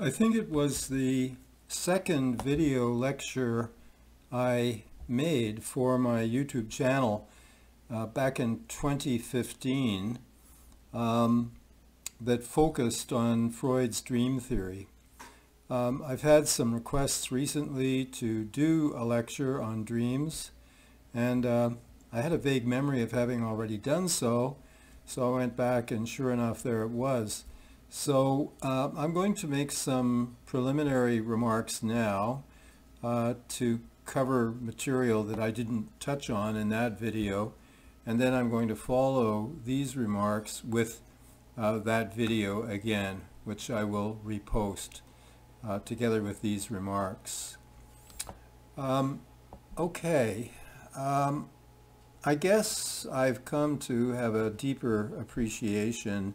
I think it was the second video lecture I made for my YouTube channel uh, back in 2015 um, that focused on Freud's dream theory. Um, I've had some requests recently to do a lecture on dreams and uh, I had a vague memory of having already done so so I went back and sure enough there it was. So uh, I'm going to make some preliminary remarks now uh, to cover material that I didn't touch on in that video and then I'm going to follow these remarks with uh, that video again which I will repost uh, together with these remarks. Um, okay, um, I guess I've come to have a deeper appreciation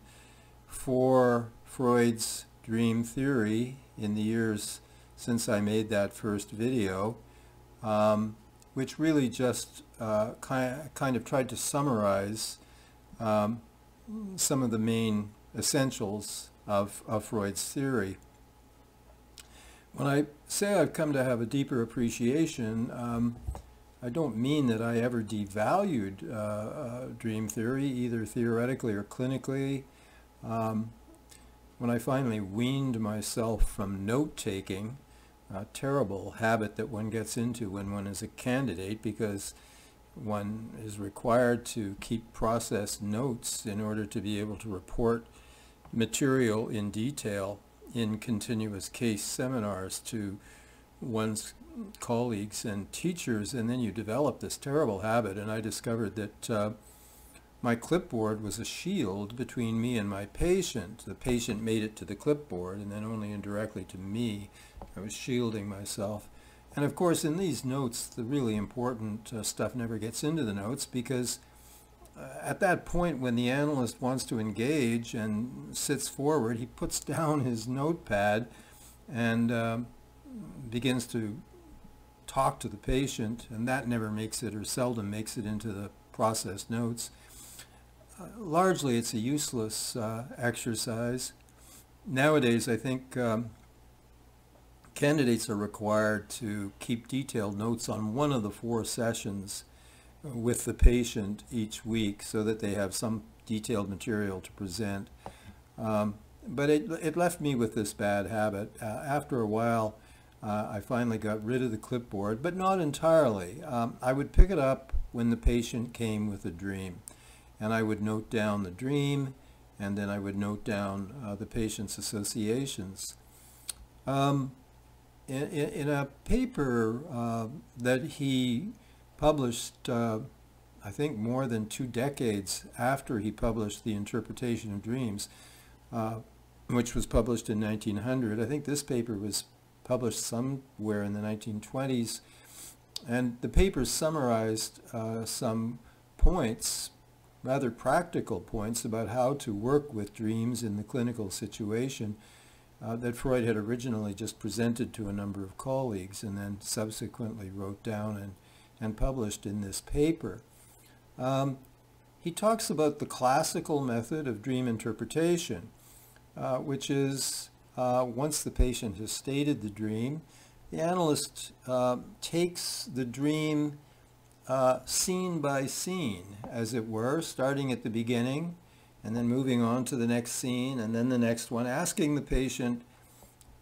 for Freud's dream theory in the years since I made that first video, um, which really just uh, kind, of tried to summarize um, some of the main essentials of, of Freud's theory. When I say I've come to have a deeper appreciation, um, I don't mean that I ever devalued uh, uh, dream theory, either theoretically or clinically. Um, when I finally weaned myself from note-taking, a terrible habit that one gets into when one is a candidate because one is required to keep process notes in order to be able to report material in detail in continuous case seminars to one's colleagues and teachers and then you develop this terrible habit and I discovered that uh, my clipboard was a shield between me and my patient. The patient made it to the clipboard and then only indirectly to me. I was shielding myself. And of course in these notes the really important uh, stuff never gets into the notes because uh, at that point when the analyst wants to engage and sits forward he puts down his notepad and uh, begins to talk to the patient and that never makes it or seldom makes it into the process notes largely it's a useless uh, exercise. Nowadays, I think um, candidates are required to keep detailed notes on one of the four sessions with the patient each week so that they have some detailed material to present. Um, but it, it left me with this bad habit. Uh, after a while, uh, I finally got rid of the clipboard, but not entirely. Um, I would pick it up when the patient came with a dream and I would note down the dream, and then I would note down uh, the patient's associations. Um, in, in, a paper uh, that he published, uh, I think more than two decades after he published The Interpretation of Dreams, uh, which was published in 1900. I think this paper was published somewhere in the 1920s. And the paper summarized uh, some points rather practical points about how to work with dreams in the clinical situation uh, that Freud had originally just presented to a number of colleagues and then subsequently wrote down and, and published in this paper. Um, he talks about the classical method of dream interpretation, uh, which is uh, once the patient has stated the dream, the analyst uh, takes the dream uh, scene by scene, as it were, starting at the beginning and then moving on to the next scene and then the next one, asking the patient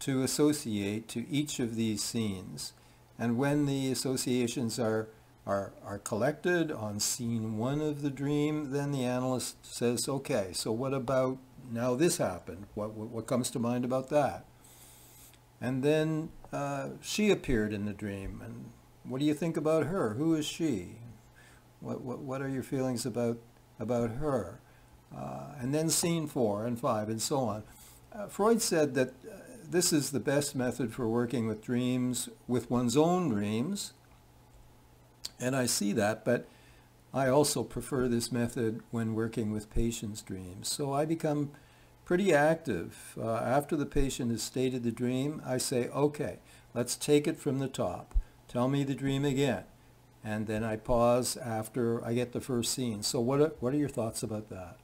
to associate to each of these scenes. And when the associations are, are, are collected on scene one of the dream, then the analyst says, okay, so what about now this happened? What, what, what comes to mind about that? And then uh, she appeared in the dream, and what do you think about her? Who is she? What, what, what are your feelings about, about her? Uh, and then scene four and five and so on. Uh, Freud said that uh, this is the best method for working with dreams, with one's own dreams. And I see that, but I also prefer this method when working with patients' dreams. So I become pretty active. Uh, after the patient has stated the dream, I say, okay, let's take it from the top. Tell me the dream again. And then I pause after I get the first scene. So what are, what are your thoughts about that?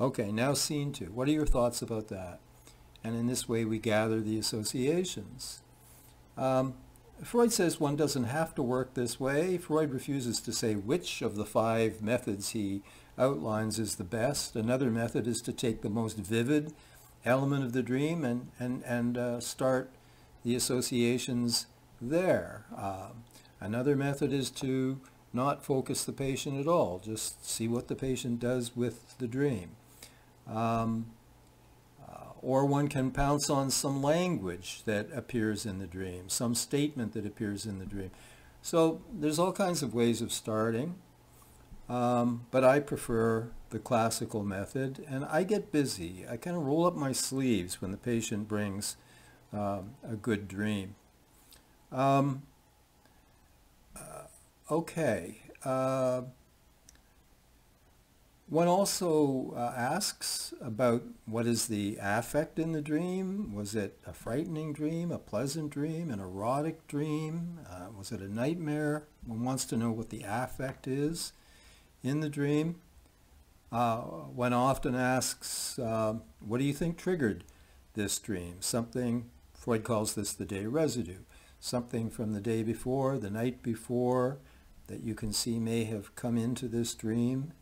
Okay, now scene two. What are your thoughts about that? And in this way we gather the associations. Um, Freud says one doesn't have to work this way. Freud refuses to say which of the five methods he outlines is the best. Another method is to take the most vivid element of the dream and, and, and uh, start the associations there. Uh, another method is to not focus the patient at all, just see what the patient does with the dream. Um, uh, or one can pounce on some language that appears in the dream, some statement that appears in the dream. So there's all kinds of ways of starting, um, but I prefer the classical method, and I get busy. I kind of roll up my sleeves when the patient brings um, a good dream. Um, uh, okay. Uh, one also uh, asks about what is the affect in the dream. Was it a frightening dream, a pleasant dream, an erotic dream? Uh, was it a nightmare? One wants to know what the affect is in the dream. Uh, one often asks, uh, what do you think triggered this dream? Something, Freud calls this the day residue. Something from the day before, the night before, that you can see may have come into this dream.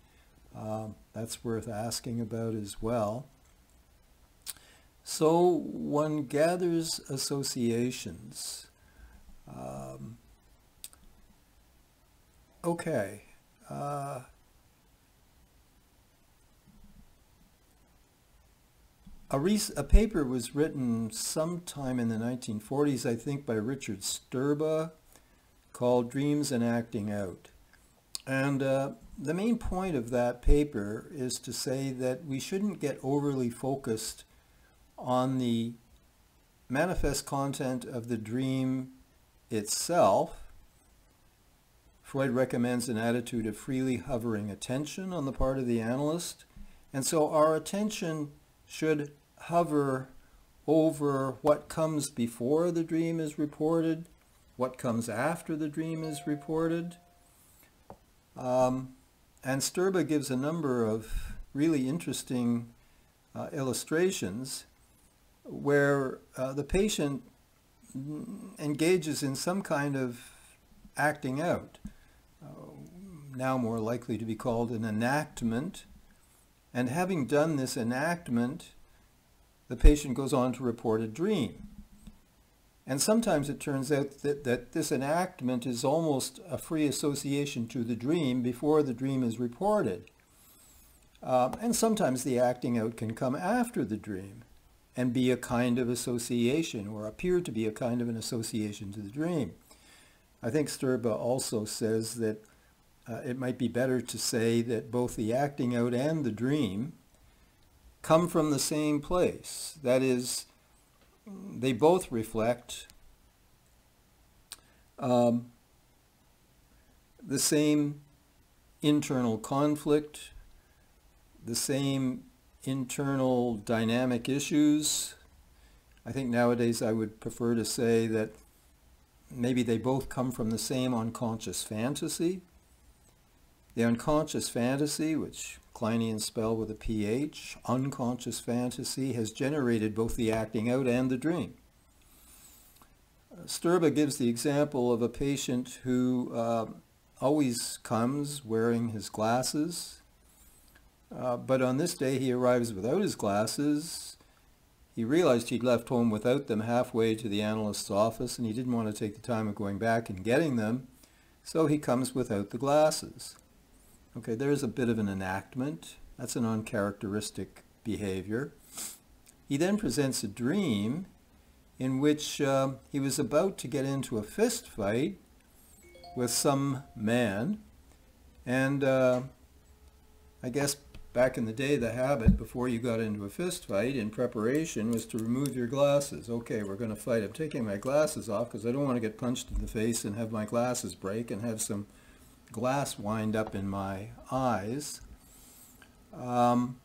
Um, that's worth asking about as well. So one gathers associations. Um, okay. Uh, a, a, paper was written sometime in the 1940s, I think, by Richard Sterba called Dreams and Acting Out. And uh, the main point of that paper is to say that we shouldn't get overly focused on the manifest content of the dream itself. Freud recommends an attitude of freely hovering attention on the part of the analyst. And so our attention should hover over what comes before the dream is reported, what comes after the dream is reported. Um, and Sterba gives a number of really interesting uh, illustrations where uh, the patient engages in some kind of acting out, uh, now more likely to be called an enactment. And having done this enactment, the patient goes on to report a dream. And sometimes it turns out that, that this enactment is almost a free association to the dream before the dream is reported. Um, and sometimes the acting out can come after the dream and be a kind of association or appear to be a kind of an association to the dream. I think Sterba also says that uh, it might be better to say that both the acting out and the dream come from the same place. That is, they both reflect um, the same internal conflict, the same internal dynamic issues. I think nowadays I would prefer to say that maybe they both come from the same unconscious fantasy. The unconscious fantasy, which Kleinian spell with a PH, unconscious fantasy, has generated both the acting out and the dream. Sterba gives the example of a patient who uh, always comes wearing his glasses, uh, but on this day he arrives without his glasses. He realized he'd left home without them halfway to the analyst's office and he didn't want to take the time of going back and getting them, so he comes without the glasses. Okay, there's a bit of an enactment. That's an uncharacteristic behavior. He then presents a dream in which uh, he was about to get into a fist fight with some man. And uh, I guess back in the day, the habit before you got into a fist fight in preparation was to remove your glasses. Okay, we're going to fight. I'm taking my glasses off because I don't want to get punched in the face and have my glasses break and have some glass wind up in my eyes. Um,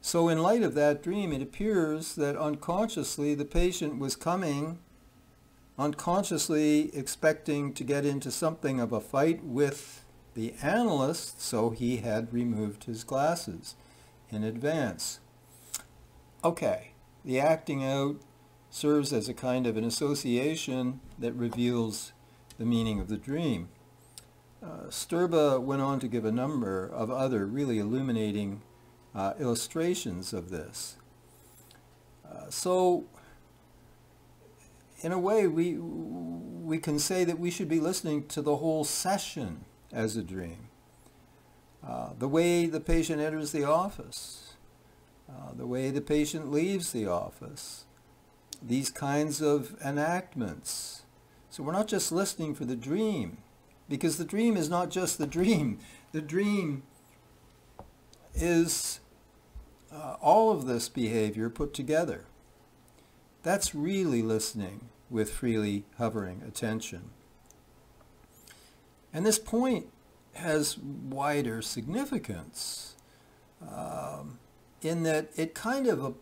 so in light of that dream, it appears that unconsciously the patient was coming unconsciously expecting to get into something of a fight with the analyst, so he had removed his glasses in advance. Okay, the acting out serves as a kind of an association that reveals the meaning of the dream. Uh, Sterba went on to give a number of other really illuminating uh, illustrations of this. Uh, so, in a way, we, we can say that we should be listening to the whole session as a dream. Uh, the way the patient enters the office, uh, the way the patient leaves the office, these kinds of enactments. So we're not just listening for the dream, because the dream is not just the dream. The dream is uh, all of this behavior put together. That's really listening with freely hovering attention. And this point has wider significance um, in that it kind of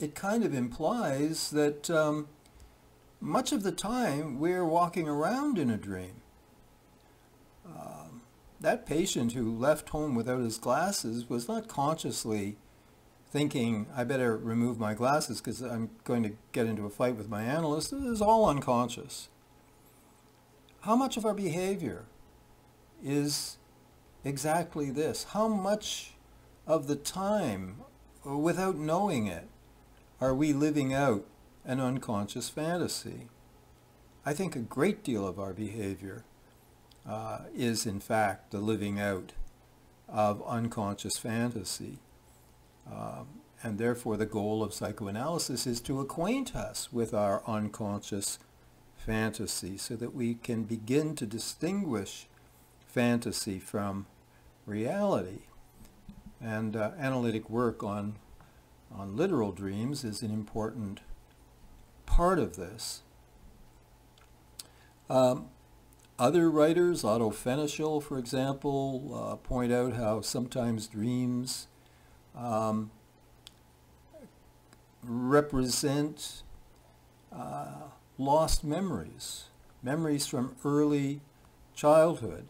it kind of implies that um, much of the time we're walking around in a dream. That patient who left home without his glasses was not consciously thinking, I better remove my glasses because I'm going to get into a fight with my analyst. This is all unconscious. How much of our behavior is exactly this? How much of the time, without knowing it, are we living out an unconscious fantasy? I think a great deal of our behavior uh, is in fact the living out of unconscious fantasy. Um, and therefore the goal of psychoanalysis is to acquaint us with our unconscious fantasy so that we can begin to distinguish fantasy from reality. And uh, analytic work on on literal dreams is an important part of this. Um, other writers, Otto Pfannenstiel, for example, uh, point out how sometimes dreams um, represent uh, lost memories, memories from early childhood.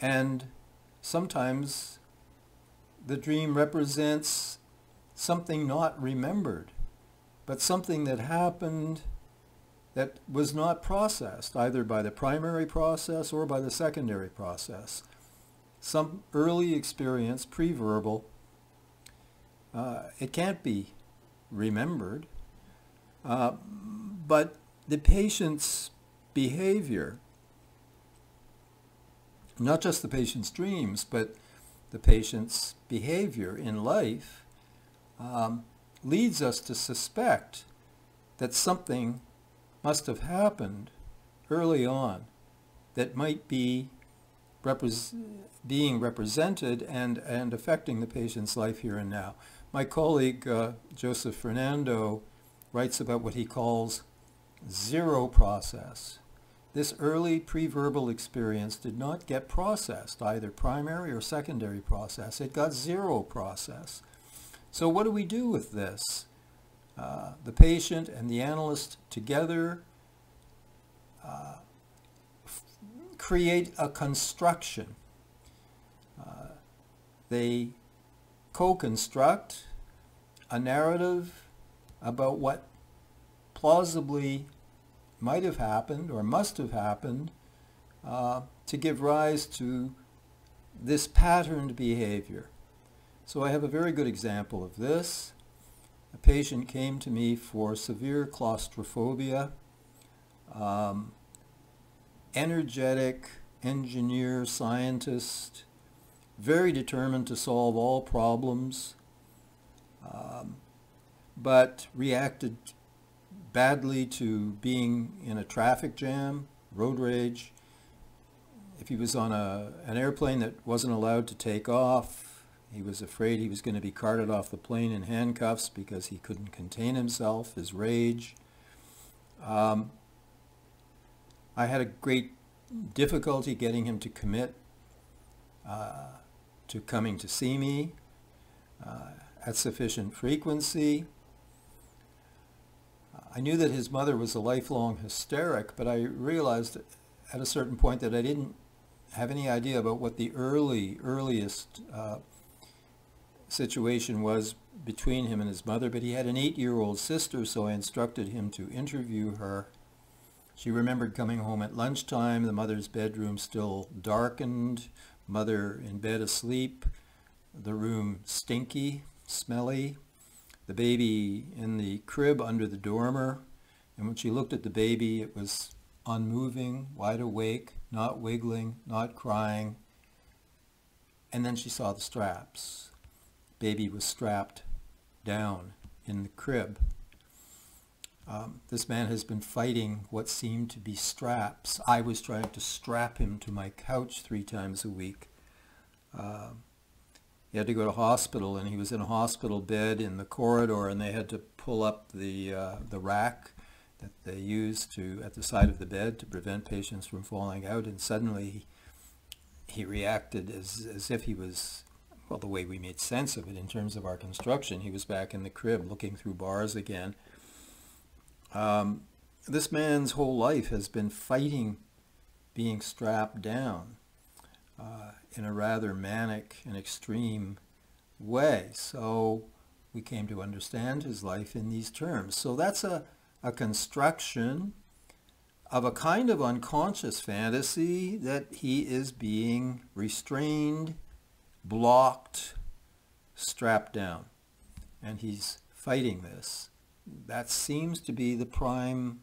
And sometimes the dream represents something not remembered, but something that happened that was not processed either by the primary process or by the secondary process. Some early experience, pre-verbal, uh, it can't be remembered, uh, but the patient's behavior, not just the patient's dreams, but the patient's behavior in life um, leads us to suspect that something must have happened early on that might be repres being represented and, and affecting the patient's life here and now. My colleague uh, Joseph Fernando writes about what he calls zero process. This early pre-verbal experience did not get processed, either primary or secondary process. It got zero process. So what do we do with this? Uh, the patient and the analyst together uh, create a construction. Uh, they co-construct a narrative about what plausibly might have happened or must have happened uh, to give rise to this patterned behavior. So I have a very good example of this. A patient came to me for severe claustrophobia, um, energetic engineer, scientist, very determined to solve all problems, um, but reacted badly to being in a traffic jam, road rage. If he was on a, an airplane that wasn't allowed to take off, he was afraid he was going to be carted off the plane in handcuffs because he couldn't contain himself, his rage. Um, I had a great difficulty getting him to commit uh, to coming to see me uh, at sufficient frequency. I knew that his mother was a lifelong hysteric, but I realized at a certain point that I didn't have any idea about what the early, earliest uh, situation was between him and his mother, but he had an eight-year-old sister, so I instructed him to interview her. She remembered coming home at lunchtime, the mother's bedroom still darkened, mother in bed asleep, the room stinky, smelly, the baby in the crib under the dormer, and when she looked at the baby, it was unmoving, wide awake, not wiggling, not crying. And then she saw the straps. Baby was strapped down in the crib. Um, this man has been fighting what seemed to be straps. I was trying to strap him to my couch three times a week. Uh, he had to go to hospital, and he was in a hospital bed in the corridor, and they had to pull up the uh, the rack that they use to at the side of the bed to prevent patients from falling out. And suddenly, he, he reacted as as if he was well, the way we made sense of it in terms of our construction. He was back in the crib looking through bars again. Um, this man's whole life has been fighting being strapped down uh, in a rather manic and extreme way. So we came to understand his life in these terms. So that's a, a construction of a kind of unconscious fantasy that he is being restrained blocked, strapped down. And he's fighting this. That seems to be the prime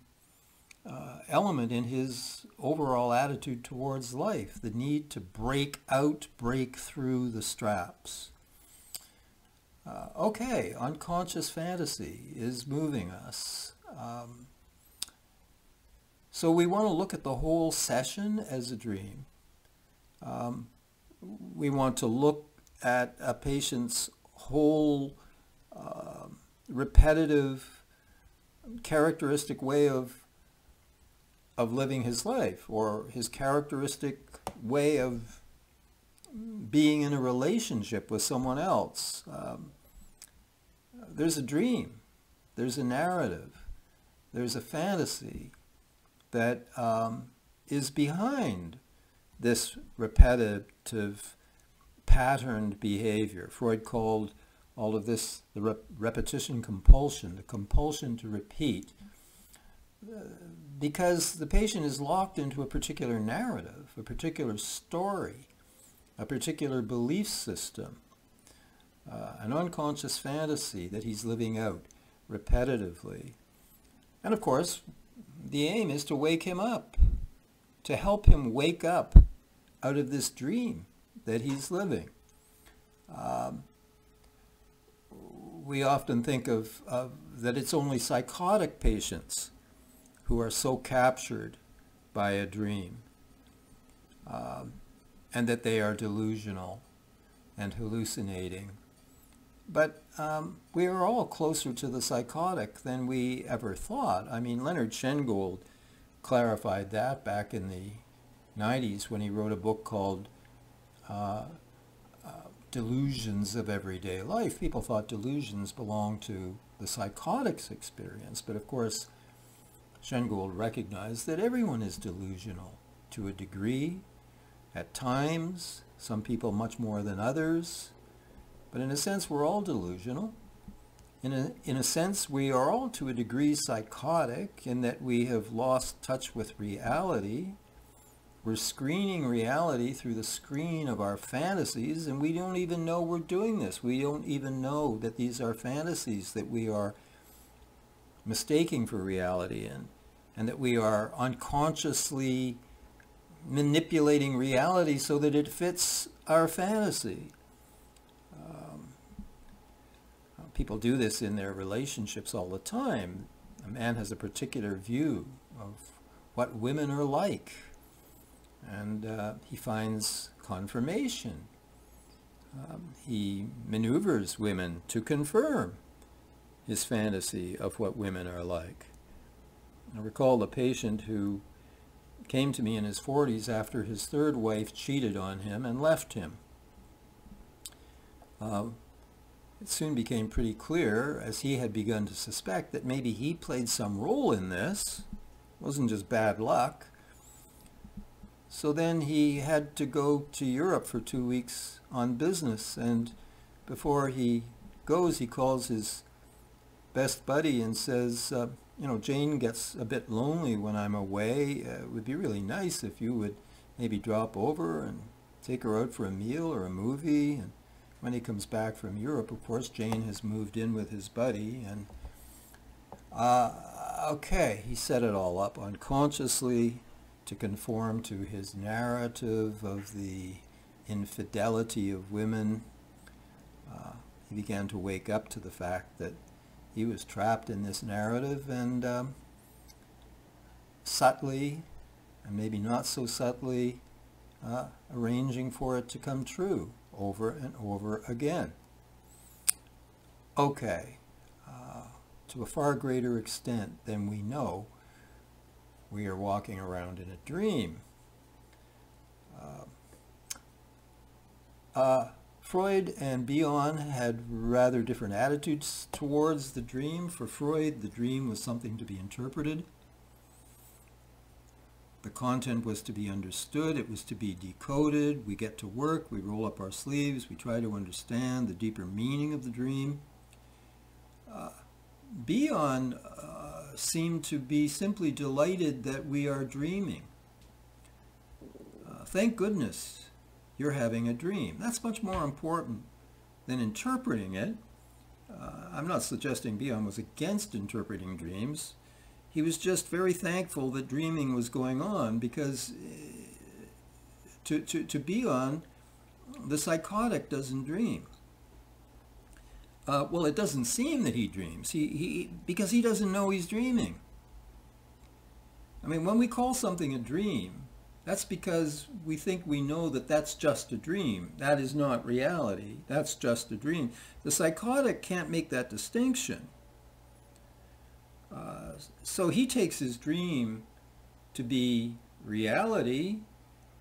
uh, element in his overall attitude towards life, the need to break out, break through the straps. Uh, okay, unconscious fantasy is moving us. Um, so we want to look at the whole session as a dream. Um, we want to look at a patient's whole uh, repetitive characteristic way of of living his life or his characteristic way of being in a relationship with someone else. Um, there's a dream, there's a narrative, there's a fantasy that um, is behind this repetitive patterned behavior. Freud called all of this the rep repetition compulsion, the compulsion to repeat, uh, because the patient is locked into a particular narrative, a particular story, a particular belief system, uh, an unconscious fantasy that he's living out repetitively. And of course, the aim is to wake him up, to help him wake up out of this dream that he's living. Um, we often think of, of, that it's only psychotic patients who are so captured by a dream um, and that they are delusional and hallucinating. But um, we are all closer to the psychotic than we ever thought. I mean, Leonard Shengold clarified that back in the 90s when he wrote a book called uh, uh, Delusions of Everyday Life. People thought delusions belonged to the psychotics experience, but of course Shengold recognized that everyone is delusional to a degree, at times, some people much more than others, but in a sense we're all delusional. In a, in a sense, we are all to a degree psychotic in that we have lost touch with reality we're screening reality through the screen of our fantasies, and we don't even know we're doing this. We don't even know that these are fantasies that we are mistaking for reality in, and that we are unconsciously manipulating reality so that it fits our fantasy. Um, people do this in their relationships all the time. A man has a particular view of what women are like and uh, he finds confirmation. Um, he maneuvers women to confirm his fantasy of what women are like. I recall a patient who came to me in his 40s after his third wife cheated on him and left him. Uh, it soon became pretty clear, as he had begun to suspect, that maybe he played some role in this. It wasn't just bad luck. So then he had to go to Europe for two weeks on business. And before he goes, he calls his best buddy and says, uh, you know, Jane gets a bit lonely when I'm away. Uh, it would be really nice if you would maybe drop over and take her out for a meal or a movie. And when he comes back from Europe, of course, Jane has moved in with his buddy. And uh, okay, he set it all up unconsciously to conform to his narrative of the infidelity of women. Uh, he began to wake up to the fact that he was trapped in this narrative and um, subtly, and maybe not so subtly, uh, arranging for it to come true over and over again. Okay, uh, to a far greater extent than we know, we are walking around in a dream. Uh, uh Freud and Bion had rather different attitudes towards the dream. For Freud, the dream was something to be interpreted. The content was to be understood. It was to be decoded. We get to work. We roll up our sleeves. We try to understand the deeper meaning of the dream. Uh, Bion seemed to be simply delighted that we are dreaming. Uh, thank goodness you're having a dream. That's much more important than interpreting it. Uh, I'm not suggesting Bion was against interpreting dreams. He was just very thankful that dreaming was going on because uh, to, to, to Bion, the psychotic doesn't dream. Uh, well, it doesn't seem that he dreams he, he, because he doesn't know he's dreaming. I mean, when we call something a dream, that's because we think we know that that's just a dream. That is not reality. That's just a dream. The psychotic can't make that distinction. Uh, so he takes his dream to be reality,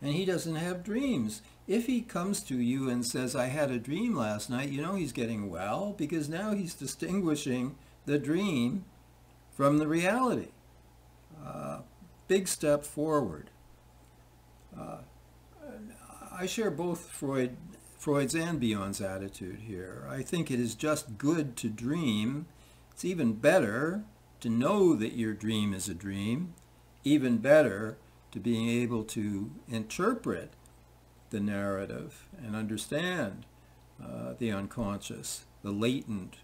and he doesn't have dreams. If he comes to you and says, I had a dream last night, you know he's getting well, because now he's distinguishing the dream from the reality. Uh, big step forward. Uh, I share both Freud, Freud's and Bion's attitude here. I think it is just good to dream. It's even better to know that your dream is a dream. Even better to being able to interpret the narrative and understand uh, the unconscious, the latent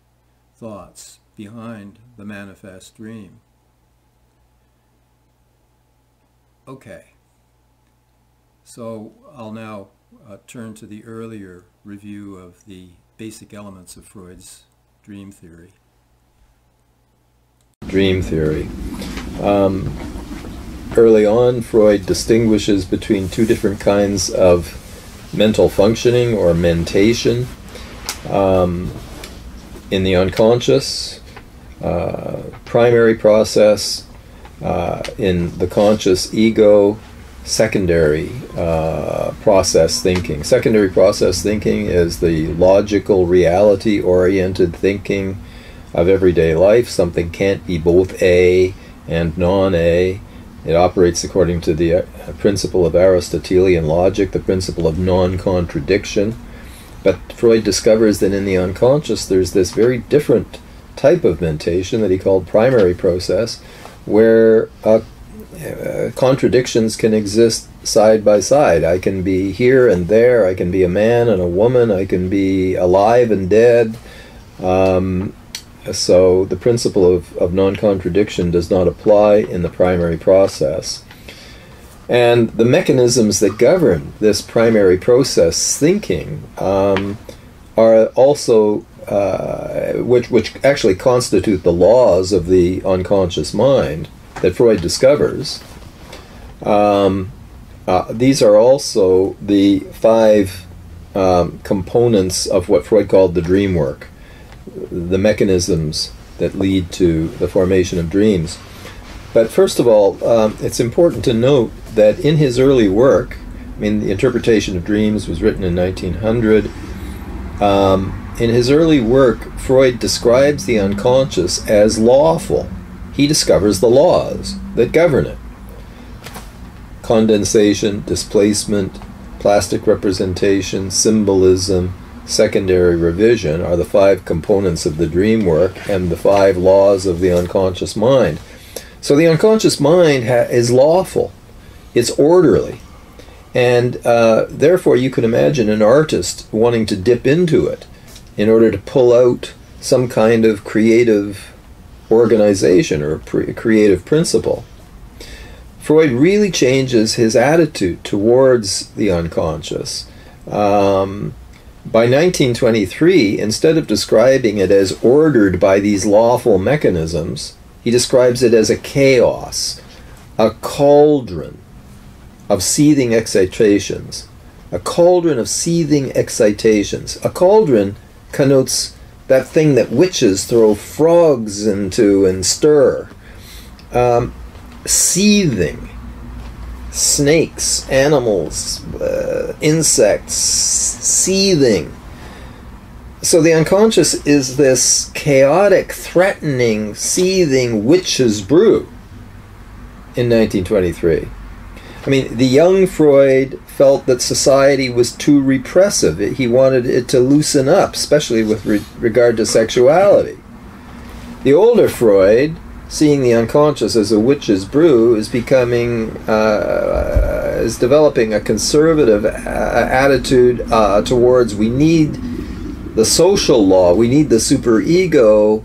thoughts behind the manifest dream. Okay. So I'll now uh, turn to the earlier review of the basic elements of Freud's dream theory. Dream theory. Um, early on, Freud distinguishes between two different kinds of mental functioning or mentation. Um, in the unconscious, uh, primary process, uh, in the conscious ego, secondary uh, process thinking. Secondary process thinking is the logical, reality oriented thinking of everyday life. Something can't be both A and non A. It operates according to the uh, principle of Aristotelian logic, the principle of non contradiction. But Freud discovers that in the unconscious there's this very different type of mentation that he called primary process, where a uh, contradictions can exist side by side. I can be here and there. I can be a man and a woman. I can be alive and dead. Um, so the principle of, of non contradiction does not apply in the primary process. And the mechanisms that govern this primary process thinking um, are also, uh, which, which actually constitute the laws of the unconscious mind that Freud discovers. Um, uh, these are also the five um, components of what Freud called the dream work, the mechanisms that lead to the formation of dreams. But first of all, um, it's important to note that in his early work, I mean, the interpretation of dreams was written in 1900. Um, in his early work, Freud describes the unconscious as lawful he discovers the laws that govern it condensation, displacement, plastic representation, symbolism, secondary revision are the five components of the dream work and the five laws of the unconscious mind. So the unconscious mind is lawful, it's orderly, and uh, therefore you can imagine an artist wanting to dip into it in order to pull out some kind of creative organization or creative principle. Freud really changes his attitude towards the unconscious. Um, by 1923, instead of describing it as ordered by these lawful mechanisms, he describes it as a chaos, a cauldron of seething excitations. A cauldron of seething excitations. A cauldron connotes that thing that witches throw frogs into and stir. Um, seething. Snakes, animals, uh, insects, seething. So the unconscious is this chaotic, threatening, seething witch's brew in 1923. I mean, the young Freud felt that society was too repressive. He wanted it to loosen up, especially with re- regard to sexuality. The older Freud, seeing the unconscious as a witch's brew, is becoming, uh, is developing a conservative a- attitude uh, towards we need the social law, we need the superego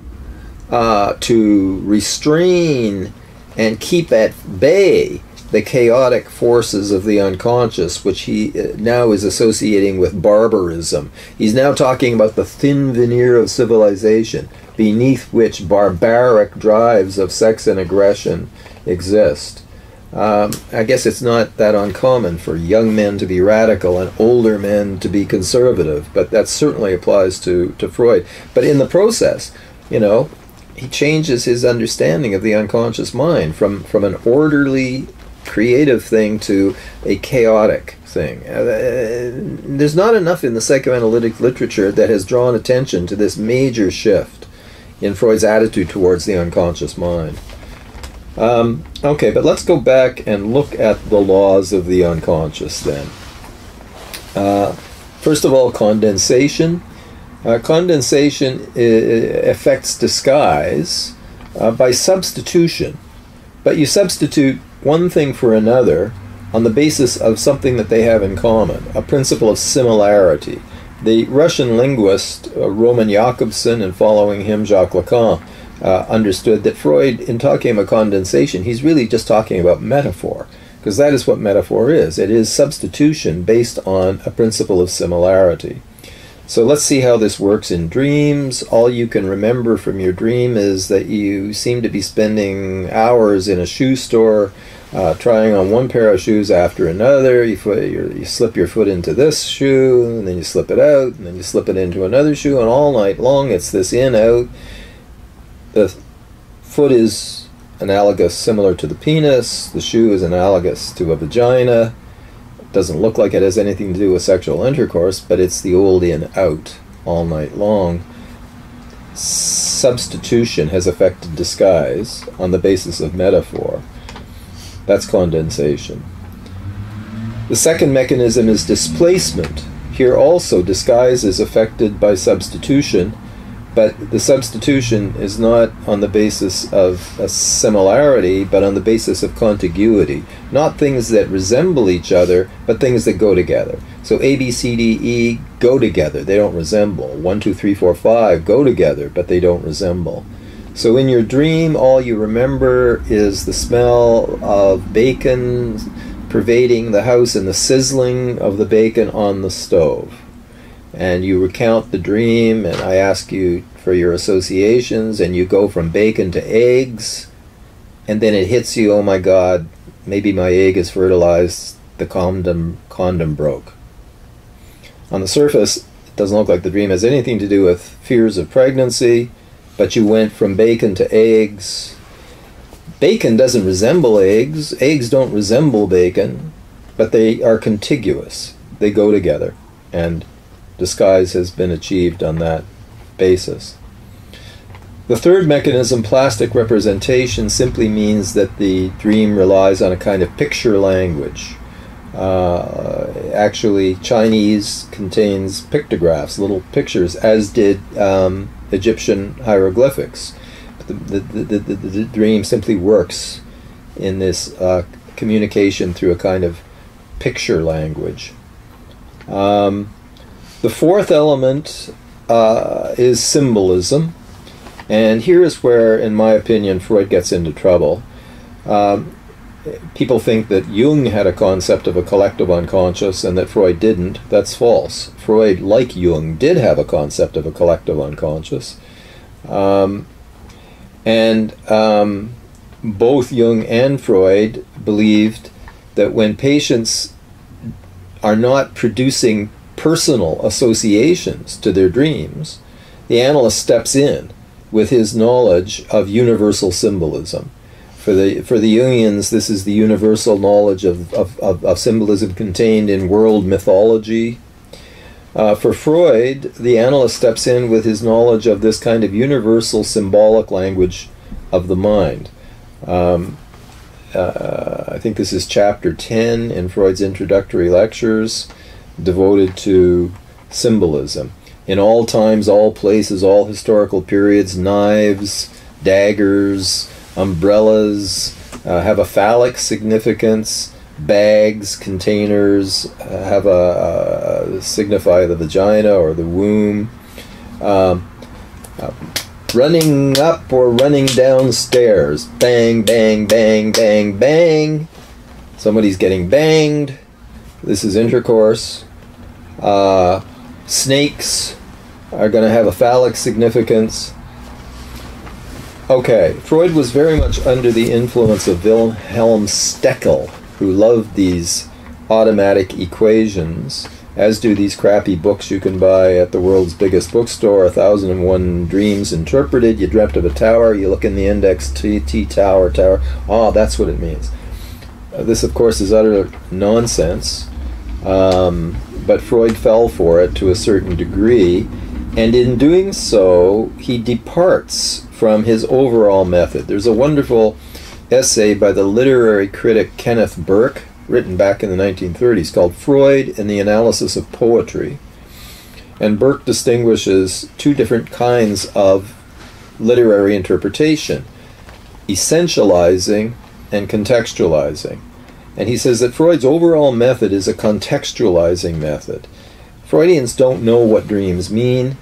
uh, to restrain and keep at bay the chaotic forces of the unconscious, which he uh, now is associating with barbarism. He's now talking about the thin veneer of civilization, beneath which barbaric drives of sex and aggression exist. Um, I guess it's not that uncommon for young men to be radical and older men to be conservative, but that certainly applies to, to Freud. But in the process, you know, he changes his understanding of the unconscious mind from, from an orderly creative thing to a chaotic thing. Uh, there's not enough in the psychoanalytic literature that has drawn attention to this major shift in Freud's attitude towards the unconscious mind. Um, okay, but let's go back and look at the laws of the unconscious then. Uh, first of all, condensation. Uh, condensation affects disguise uh, by substitution, but you substitute one thing for another on the basis of something that they have in common, a principle of similarity. The Russian linguist uh, Roman Jakobson and following him Jacques Lacan uh, understood that Freud, in talking about condensation, he's really just talking about metaphor, because that is what metaphor is. It is substitution based on a principle of similarity. So let's see how this works in dreams. All you can remember from your dream is that you seem to be spending hours in a shoe store uh, trying on one pair of shoes after another. You, foot, you slip your foot into this shoe, and then you slip it out, and then you slip it into another shoe, and all night long it's this in out. The foot is analogous, similar to the penis. The shoe is analogous to a vagina. It doesn't look like it has anything to do with sexual intercourse, but it's the old in out all night long. Substitution has affected disguise on the basis of metaphor. That's condensation. The second mechanism is displacement. Here also, disguise is affected by substitution, but the substitution is not on the basis of a similarity, but on the basis of contiguity. Not things that resemble each other, but things that go together. So A, B, C, D, E go together, they don't resemble. 1, 2, 3, 4, 5 go together, but they don't resemble. So in your dream, all you remember is the smell of bacon pervading the house and the sizzling of the bacon on the stove. And you recount the dream, and I ask you for your associations, and you go from bacon to eggs, and then it hits you, oh my God, maybe my egg is fertilized, the condom, condom broke. On the surface, it doesn't look like the dream has anything to do with fears of pregnancy but you went from bacon to eggs. Bacon doesn't resemble eggs. Eggs don't resemble bacon, but they are contiguous. They go together, and disguise has been achieved on that basis. The third mechanism, plastic representation, simply means that the dream relies on a kind of picture language. Uh, actually, Chinese contains pictographs, little pictures, as did um, Egyptian hieroglyphics. The, the, the, the, dream simply works in this uh, communication through a kind of picture language. Um, the fourth element uh, is symbolism. And here is where, in my opinion, Freud gets into trouble. Um, people think that Jung had a concept of a collective unconscious and that Freud didn't. That's false. Freud, like Jung, did have a concept of a collective unconscious. Um, and um, both Jung and Freud believed that when patients are not producing personal associations to their dreams, the analyst steps in with his knowledge of universal symbolism. For the, for the Jungians, this is the universal knowledge of, of, of, of symbolism contained in world mythology. Uh, for Freud, the analyst steps in with his knowledge of this kind of universal symbolic language of the mind. Um, uh, I think this is chapter 10 in Freud's introductory lectures devoted to symbolism. In all times, all places, all historical periods, knives, daggers, umbrellas uh, have a phallic significance. Bags, containers uh, have a, signify the vagina or the womb. Um, uh, running up or running downstairs. Bang, bang, bang, bang, bang. Somebody's getting banged. This is intercourse. Uh, snakes are going to have a phallic significance. Okay, Freud was very much under the influence of Wilhelm Stekel, who loved these automatic equations as do these crappy books you can buy at the world's biggest bookstore, A Thousand and One Dreams Interpreted. You dreamt of a tower, you look in the index, T, T tower, tower. Ah, that's what it means. Uh, this, of course, is utter nonsense, um, but Freud fell for it to a certain degree, and in doing so, he departs from his overall method. There's a wonderful essay by the literary critic Kenneth Burke written back in the 1930s called Freud and the Analysis of Poetry. And Burke distinguishes two different kinds of literary interpretation essentializing and contextualizing. And he says that Freud's overall method is a contextualizing method. Freudians don't know what dreams mean.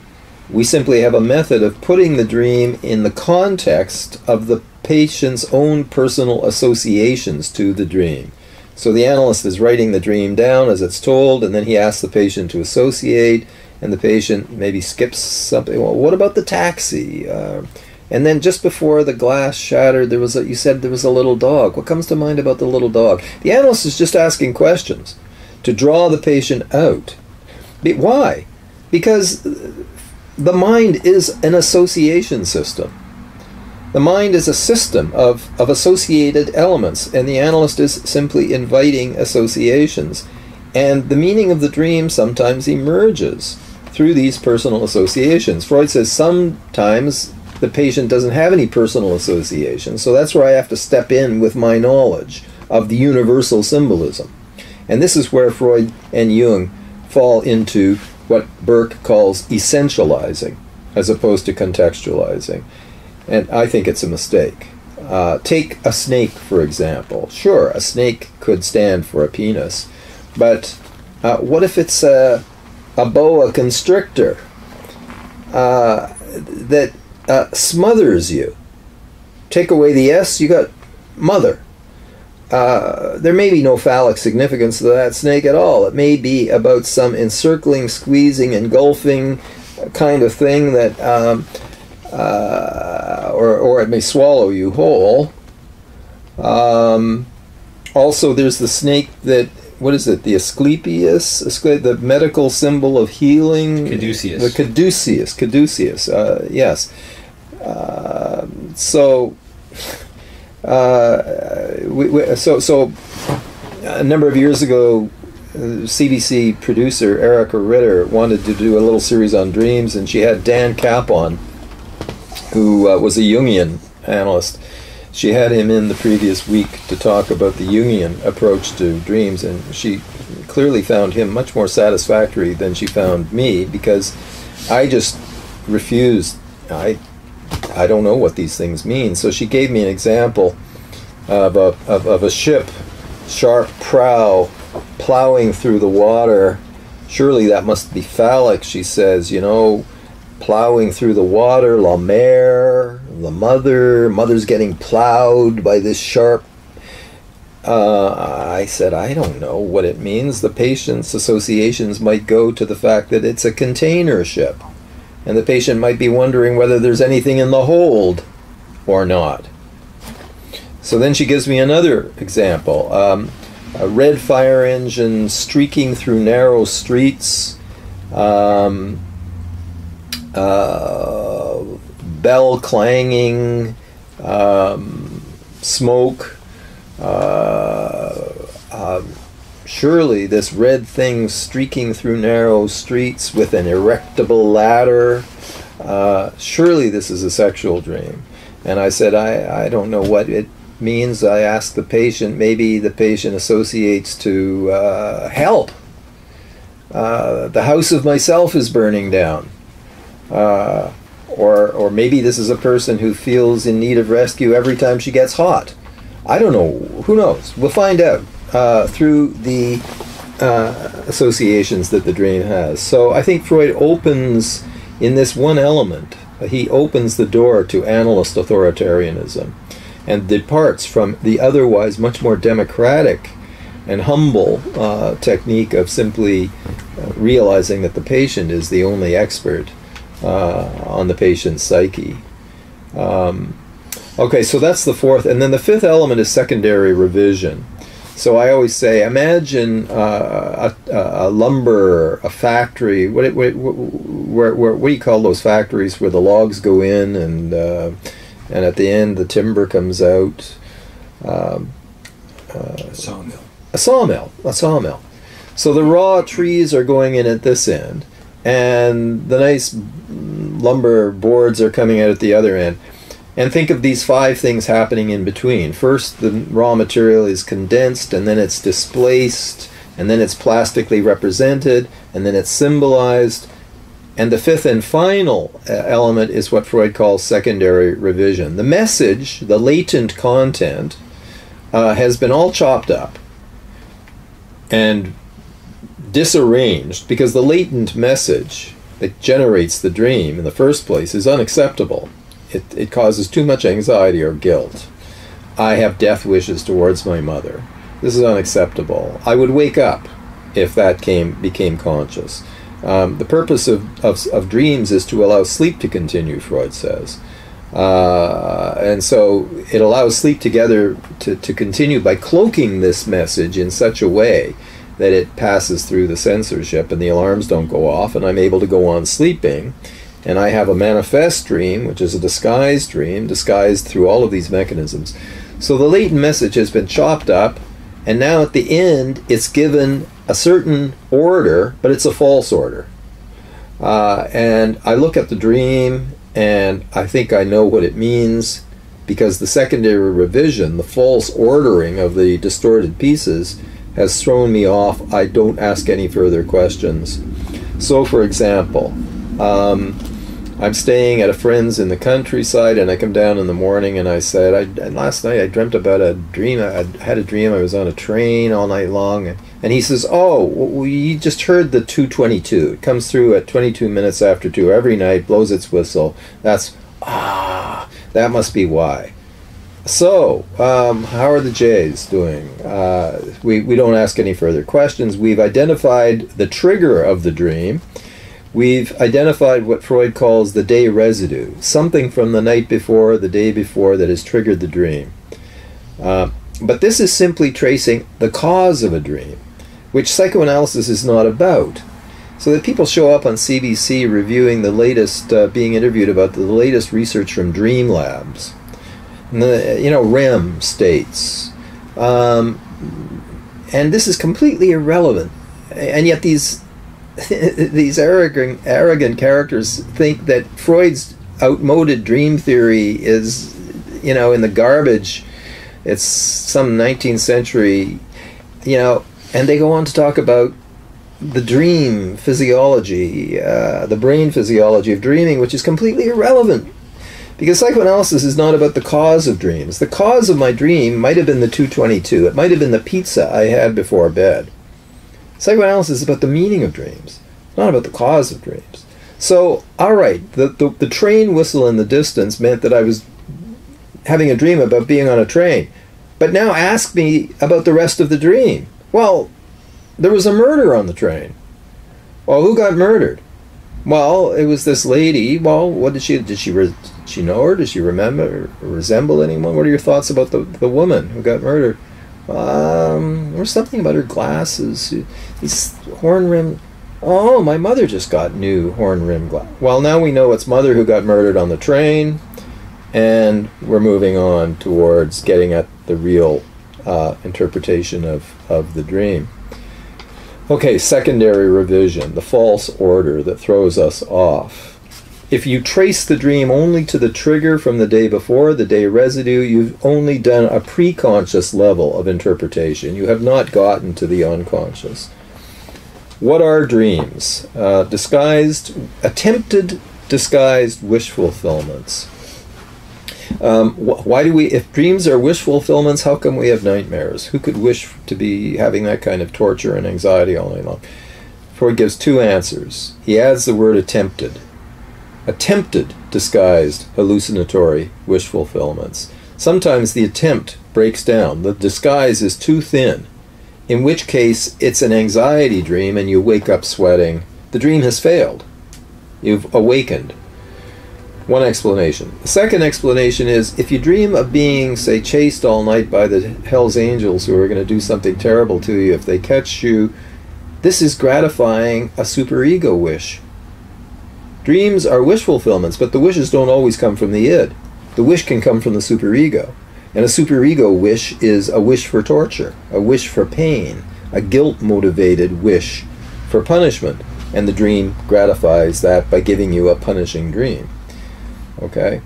We simply have a method of putting the dream in the context of the patient's own personal associations to the dream. So the analyst is writing the dream down as it's told, and then he asks the patient to associate, and the patient maybe skips something. Well, what about the taxi? Uh, and then just before the glass shattered, there was a, you said there was a little dog. What comes to mind about the little dog? The analyst is just asking questions to draw the patient out. Why? Because the mind is an association system. The mind is a system of, of associated elements, and the analyst is simply inviting associations. And the meaning of the dream sometimes emerges through these personal associations. Freud says sometimes the patient doesn't have any personal associations, so that's where I have to step in with my knowledge of the universal symbolism. And this is where Freud and Jung fall into what Burke calls essentializing as opposed to contextualizing. And I think it's a mistake. Uh, take a snake, for example. Sure, a snake could stand for a penis, but uh, what if it's a, a boa constrictor uh, that uh, smothers you? Take away the S, you got mother. Uh, there may be no phallic significance to that snake at all. It may be about some encircling, squeezing, engulfing kind of thing that um, uh, or, or it may swallow you whole. Um, also, there's the snake that, what is it, the Asclepius, the medical symbol of healing? Caduceus. The caduceus, caduceus, uh, yes. Uh, so, uh, we, we, so, so a number of years ago, CBC producer Erika Ritter wanted to do a little series on dreams, and she had Dan Kapp on, who uh, was a Jungian analyst. she had him in the previous week to talk about the Jungian approach to dreams, and she clearly found him much more satisfactory than she found me because I just refused. I I don't know what these things mean. So she gave me an example of a of, of a ship, sharp prow, plowing through the water. Surely that must be phallic, she says. You know, plowing through the water, la mer, the mother, mother's getting plowed by this sharp. Uh, I said, I don't know what it means. The patient's associations might go to the fact that it's a container ship, and the patient might be wondering whether there's anything in the hold or not. So then she gives me another example um, a red fire engine streaking through narrow streets. Um, uh, bell clanging, um, smoke. Uh, uh, surely this red thing streaking through narrow streets with an erectable ladder. Uh, surely this is a sexual dream. And I said, I, I don't know what it means. I asked the patient, maybe the patient associates to uh, help. Uh, the house of myself is burning down. Uh, or, or maybe this is a person who feels in need of rescue every time she gets hot. I don't know. Who knows? We'll find out uh, through the uh, associations that the dream has. So I think Freud opens in this one element, he opens the door to analyst authoritarianism and departs from the otherwise much more democratic and humble uh, technique of simply uh, realizing that the patient is the only expert uh, on the patient's psyche. Um, okay, so that's the fourth. And then the fifth element is secondary revision. So I always say, imagine uh, a, a, lumber, a factory. What, what, what, where, where, what do you call those factories where the logs go in and uh, and at the end the timber comes out? Um, uh, sawmill. A sawmill. A sawmill. So the raw trees are going in at this end, and the nice lumber boards are coming out at the other end. And think of these five things happening in between. First, the raw material is condensed, and then it's displaced, and then it's plastically represented, and then it's symbolized. And the fifth and final uh, element is what Freud calls secondary revision. The message, the latent content, uh, has been all chopped up and disarranged because the latent message that generates the dream in the first place is unacceptable. It, it causes too much anxiety or guilt. I have death wishes towards my mother. This is unacceptable. I would wake up if that came became conscious. Um, the purpose of, of, of, dreams is to allow sleep to continue, Freud says. Uh, and so it allows sleep together to, to continue by cloaking this message in such a way that it passes through the censorship and the alarms don't go off and I'm able to go on sleeping. And I have a manifest dream, which is a disguised dream, disguised through all of these mechanisms. So the latent message has been chopped up, and now at the end, it's given a certain order, but it's a false order. Uh, and I look at the dream, and I think I know what it means because the secondary revision, the false ordering of the distorted pieces, has thrown me off. I don't ask any further questions. So, for example, um, I'm staying at a friend's in the countryside, and I come down in the morning, and I said, I, and last night I dreamt about a dream. I had a dream. I was on a train all night long, and, and he says, "Oh, we just heard the 222. It comes through at 22 minutes after two every night, blows its whistle. That's ah, that must be why." So, um, how are the Jays doing? Uh, we, we don't ask any further questions. We've identified the trigger of the dream. We've identified what Freud calls the day residue, something from the night before, the day before that has triggered the dream. Uh, but this is simply tracing the cause of a dream, which psychoanalysis is not about. So that people show up on CBC reviewing the latest, uh, being interviewed about the latest research from Dream Labs the, you know, REM states. Um, and this is completely irrelevant. And yet these these arrogant arrogant characters think that Freud's outmoded dream theory is you know, in the garbage. It's some 19th century, you know, and they go on to talk about the dream physiology, uh, the brain physiology of dreaming, which is completely irrelevant. Because psychoanalysis is not about the cause of dreams. The cause of my dream might have been the 222. It might have been the pizza I had before bed. Psychoanalysis is about the meaning of dreams, not about the cause of dreams. So, all right, the, the, the train whistle in the distance meant that I was having a dream about being on a train. But now ask me about the rest of the dream. Well, there was a murder on the train. Well, who got murdered? Well, it was this lady. Well, what did she did she re, she know her? Does she remember or resemble anyone? What are your thoughts about the the woman who got murdered? Um, there was something about her glasses. These horn rim. Oh, my mother just got new horn rim glass. Well, now we know it's mother who got murdered on the train, and we're moving on towards getting at the real uh, interpretation of, of the dream. Okay, secondary revision, the false order that throws us off. If you trace the dream only to the trigger from the day before, the day residue, you've only done a preconscious level of interpretation. You have not gotten to the unconscious. What are dreams? Uh, disguised, attempted disguised wish fulfillments. Um, wh- why do we, if dreams are wish fulfillments, how come we have nightmares? Who could wish to be having that kind of torture and anxiety all night long? Freud gives two answers. He adds the word attempted. Attempted disguised hallucinatory wish fulfillments. Sometimes the attempt breaks down, the disguise is too thin, in which case it's an anxiety dream and you wake up sweating. The dream has failed. You've awakened. One explanation. The second explanation is if you dream of being, say, chased all night by the Hells Angels who are going to do something terrible to you if they catch you, this is gratifying a superego wish. Dreams are wish fulfillments, but the wishes don't always come from the id. The wish can come from the superego. And a superego wish is a wish for torture, a wish for pain, a guilt motivated wish for punishment. And the dream gratifies that by giving you a punishing dream. Okay?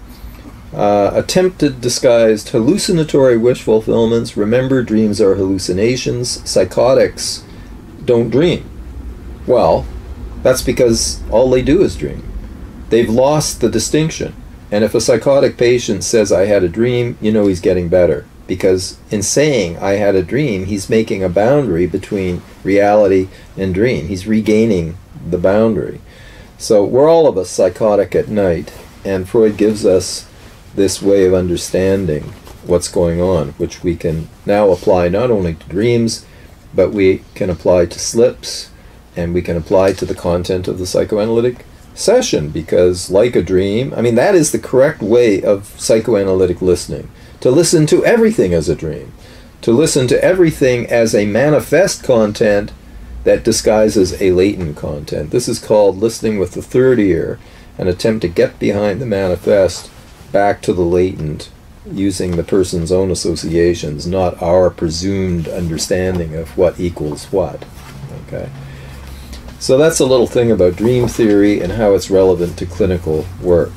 Uh, attempted disguised hallucinatory wish fulfillments. Remember, dreams are hallucinations. Psychotics don't dream. Well, that's because all they do is dream. They've lost the distinction. And if a psychotic patient says, I had a dream, you know he's getting better. Because in saying, I had a dream, he's making a boundary between reality and dream. He's regaining the boundary. So we're all of us psychotic at night. And Freud gives us this way of understanding what's going on, which we can now apply not only to dreams, but we can apply to slips and we can apply to the content of the psychoanalytic session because, like a dream, I mean, that is the correct way of psychoanalytic listening to listen to everything as a dream, to listen to everything as a manifest content that disguises a latent content. This is called listening with the third ear, an attempt to get behind the manifest back to the latent using the person's own associations, not our presumed understanding of what equals what. Okay. So that's a little thing about dream theory and how it's relevant to clinical work.